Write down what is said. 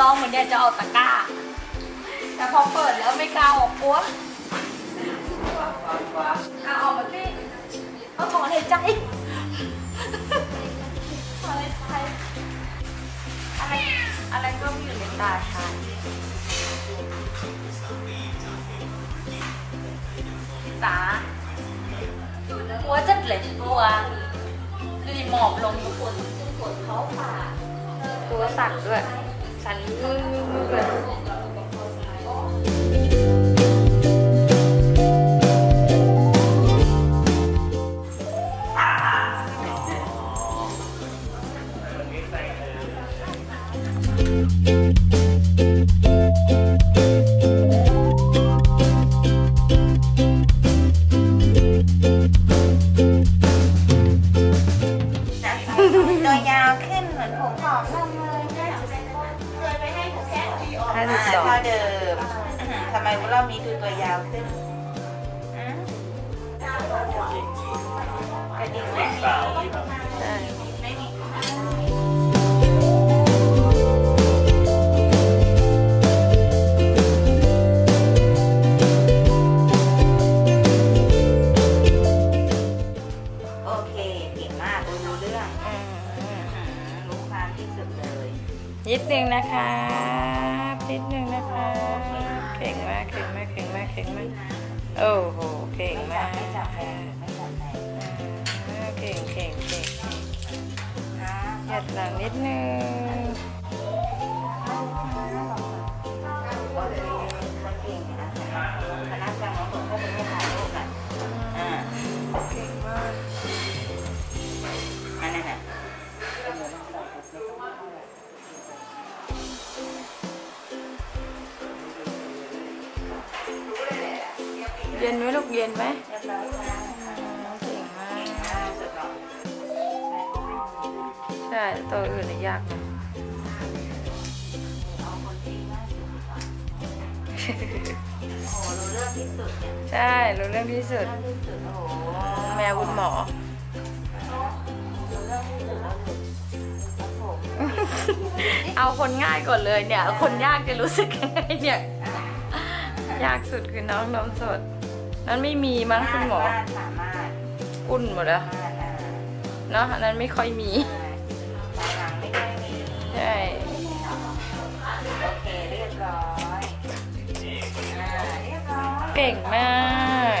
ร้องเหมือนอยากจะออกตะกร้า แต่พอเปิดแล้วไม่กล้าออกกลัวกลัวกลัวกลัวเอาออกมาสิเอาถอนหายใจถอนหายใจอะไรอะไรก็มีอยู่ในตาฉันตากลัวจัดเลยกลัวดูดิหมอบลงทุกคนปวดเขาป่าตัวสั่นด้วย สั่นมือมือมือ ห้าสิบสองเท่าเดิมอื้อหือทำไมรอบนี้ดูตัวยาวขึ้นอืมกระดิ่งไม่มีใช่ไม่มีโอเคเก่งมากรู้เรื่องอืมอื้อหือรู้ความที่สุดเลยนิดนึงนะคะ นิดนึงนะคะ เก่งมากเก่งมากเก่งมากเก่งมาก โอ้โห เก่งมากไม่จับแรงไม่จับแรงเก่งเก่งเก่งเก่งนะหยัดหลังนิดนึง เย็นไหมลูกเย็นไหมเรียบร้อยค่ะเก่งมากอ่าสุดหล่อใช่ตัวอื่นนี่ยากนะเอาคนที่มากสุดดีกว่าโอ้โหรู้เรื่องที่สุดเนี่ยใช่รู้เรื่องที่สุด เรื่องที่สุดโอ้โหแมวคุณหมอ รู้เรื่องที่สุดแล้วครับผมเอาคนง่ายก่อนเลยเนี่ย คนยากจะรู้สึกยังไงเนี่ย ยากสุดคือน้องนมสด นั้นไม่มีมั้งคุณหมอสามารถสามารถกุ้นหมดแล้วเนาะอันนั้นไม่ค่อยมีใช่โอเคเรียบร้อยเก่งมาก